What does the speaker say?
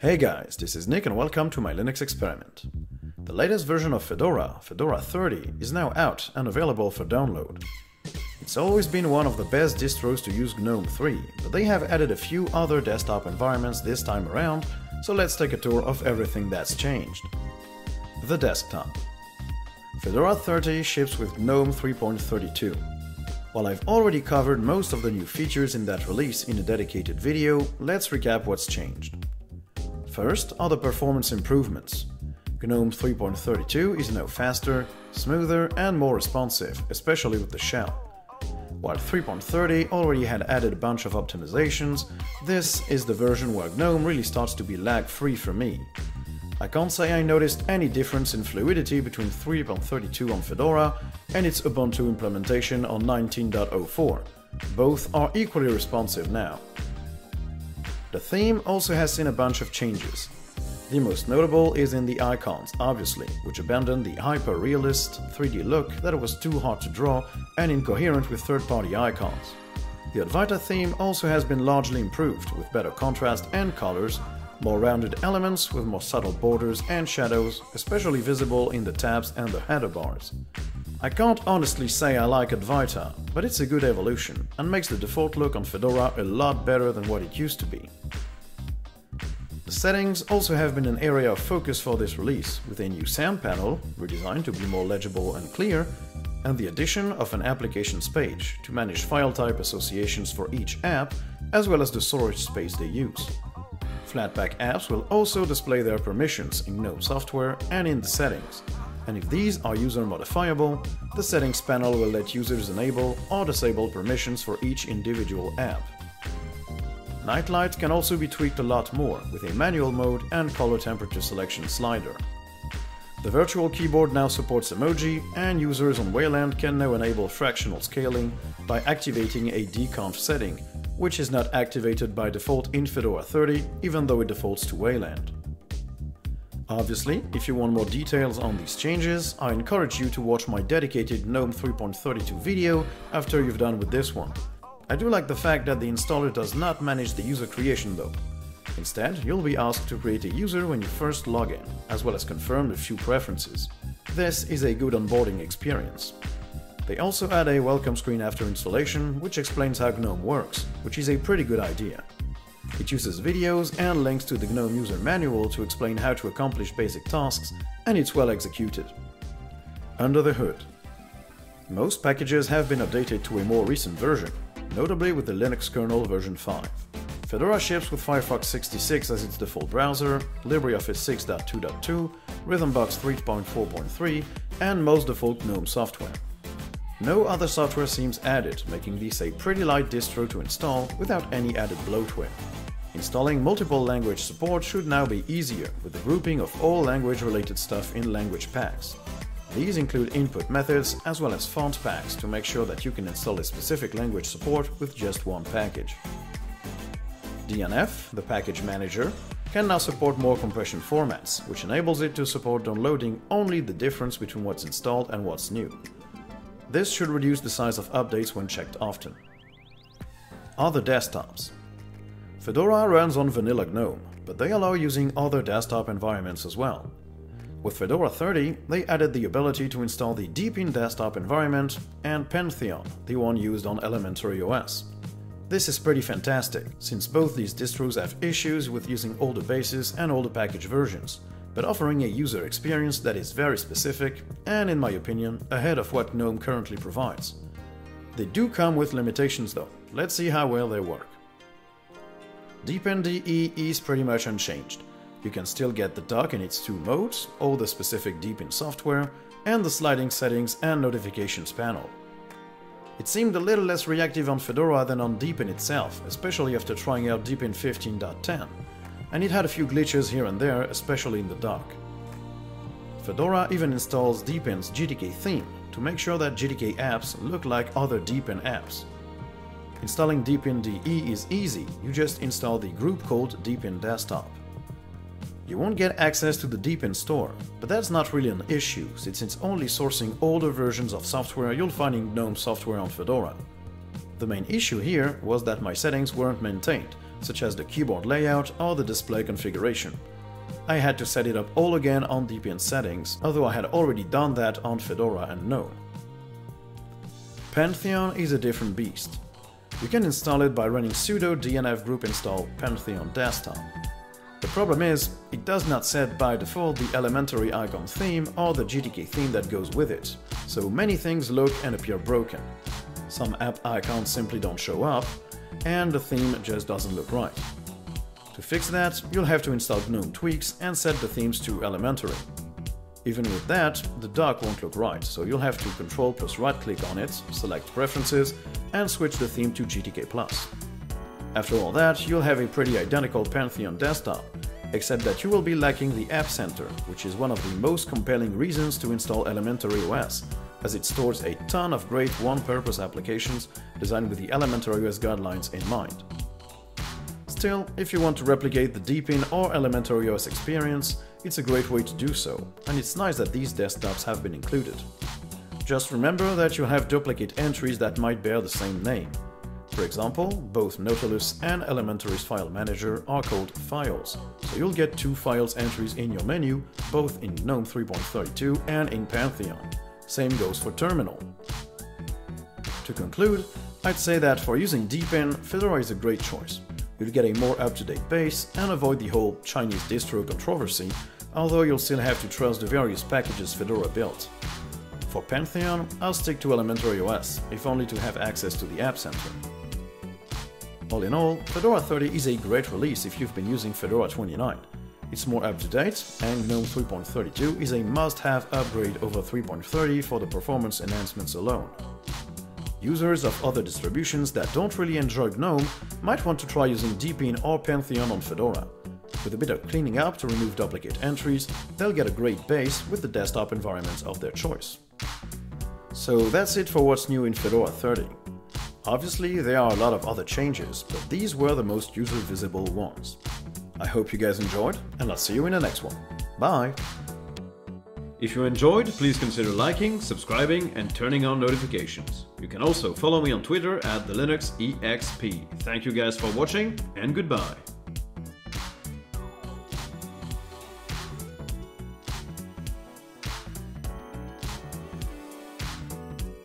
Hey guys, this is Nick and welcome to my Linux experiment. The latest version of Fedora, Fedora 30, is now out and available for download. It's always been one of the best distros to use GNOME 3, but they have added a few other desktop environments this time around, so let's take a tour of everything that's changed. The desktop. Fedora 30 ships with GNOME 3.32. While I've already covered most of the new features in that release in a dedicated video, let's recap what's changed. First are the performance improvements. GNOME 3.32 is now faster, smoother and more responsive, especially with the shell. While 3.30 already had added a bunch of optimizations, this is the version where GNOME really starts to be lag-free for me. I can't say I noticed any difference in fluidity between 3.32 on Fedora and its Ubuntu implementation on 19.04. Both are equally responsive now. The theme also has seen a bunch of changes. The most notable is in the icons, obviously, which abandoned the hyper-realist 3D look that was too hard to draw and incoherent with third-party icons. The Adwaita theme also has been largely improved, with better contrast and colors, more rounded elements with more subtle borders and shadows, especially visible in the tabs and the header bars. I can't honestly say I like Adwaita, but it's a good evolution and makes the default look on Fedora a lot better than what it used to be. The settings also have been an area of focus for this release, with a new sound panel, redesigned to be more legible and clear, and the addition of an applications page to manage file type associations for each app, as well as the storage space they use. Flatpak apps will also display their permissions in GNOME software and in the settings, and if these are user modifiable, the settings panel will let users enable or disable permissions for each individual app. Nightlight can also be tweaked a lot more with a manual mode and color temperature selection slider. The virtual keyboard now supports emoji, and users on Wayland can now enable fractional scaling by activating a dconf setting, which is not activated by default in Fedora 30, even though it defaults to Wayland. Obviously, if you want more details on these changes, I encourage you to watch my dedicated GNOME 3.32 video after you've done with this one. I do like the fact that the installer does not manage the user creation though. Instead, you'll be asked to create a user when you first log in, as well as confirm a few preferences. This is a good onboarding experience. They also add a welcome screen after installation, which explains how GNOME works, which is a pretty good idea. It uses videos and links to the GNOME user manual to explain how to accomplish basic tasks, and it's well executed. Under the hood. Most packages have been updated to a more recent version, notably with the Linux kernel version 5. Fedora ships with Firefox 66 as its default browser, LibreOffice 6.2.2, Rhythmbox 3.4.3, and most default GNOME software. No other software seems added, making this a pretty light distro to install without any added bloatware. Installing multiple language support should now be easier with the grouping of all language-related stuff in language packs. These include input methods as well as font packs to make sure that you can install a specific language support with just one package. DNF, the package manager, can now support more compression formats, which enables it to support downloading only the difference between what's installed and what's new. This should reduce the size of updates when checked often. Other desktops. Fedora runs on vanilla GNOME, but they allow using other desktop environments as well. With Fedora 30, they added the ability to install the Deepin desktop environment and Pantheon, the one used on Elementary OS. This is pretty fantastic, since both these distros have issues with using older bases and older package versions, but offering a user experience that is very specific and, in my opinion, ahead of what GNOME currently provides. They do come with limitations though, let's see how well they work. Deepin DE is pretty much unchanged. You can still get the dock in its two modes, all the specific Deepin software, and the sliding settings and notifications panel. It seemed a little less reactive on Fedora than on Deepin itself, especially after trying out Deepin 15.10, and it had a few glitches here and there, especially in the dock. Fedora even installs Deepin's GTK theme to make sure that GTK apps look like other Deepin apps. Installing Deepin DE is easy, you just install the group called Deepin Desktop. You won't get access to the Deepin store, but that's not really an issue since it's only sourcing older versions of software you'll find in GNOME software on Fedora. The main issue here was that my settings weren't maintained, such as the keyboard layout or the display configuration. I had to set it up all again on Deepin settings, although I had already done that on Fedora and GNOME. Pantheon is a different beast. You can install it by running sudo dnf group install pantheon desktop. The problem is, it does not set by default the elementary icon theme or the GTK theme that goes with it, so many things look and appear broken. Some app icons simply don't show up, and the theme just doesn't look right. To fix that, you'll have to install GNOME tweaks and set the themes to elementary. Even with that, the dock won't look right, so you'll have to control plus right click on it, select preferences, and switch the theme to GTK+. After all that, you'll have a pretty identical Pantheon desktop, except that you will be lacking the App Center, which is one of the most compelling reasons to install Elementary OS, as it stores a ton of great one-purpose applications designed with the Elementary OS guidelines in mind. Still, if you want to replicate the Deepin or Elementary OS experience, it's a great way to do so, and it's nice that these desktops have been included. Just remember that you'll have duplicate entries that might bear the same name, for example, both Nautilus and Elementary's file manager are called files, so you'll get two files entries in your menu, both in GNOME 3.32 and in Pantheon. Same goes for Terminal. To conclude, I'd say that for using Deepin, Fedora is a great choice. You'll get a more up-to-date base and avoid the whole Chinese distro controversy, although you'll still have to trust the various packages Fedora built. For Pantheon, I'll stick to Elementary OS, if only to have access to the App Center. All in all, Fedora 30 is a great release if you've been using Fedora 29. It's more up-to-date, and GNOME 3.32 is a must-have upgrade over 3.30 for the performance enhancements alone. Users of other distributions that don't really enjoy GNOME might want to try using Deepin or Pantheon on Fedora. With a bit of cleaning up to remove duplicate entries, they'll get a great base with the desktop environment of their choice. So that's it for what's new in Fedora 30. Obviously, there are a lot of other changes, but these were the most user-visible ones. I hope you guys enjoyed, and I'll see you in the next one. Bye! If you enjoyed, please consider liking, subscribing, and turning on notifications. You can also follow me on Twitter at the Linux EXP. Thank you guys for watching, and goodbye.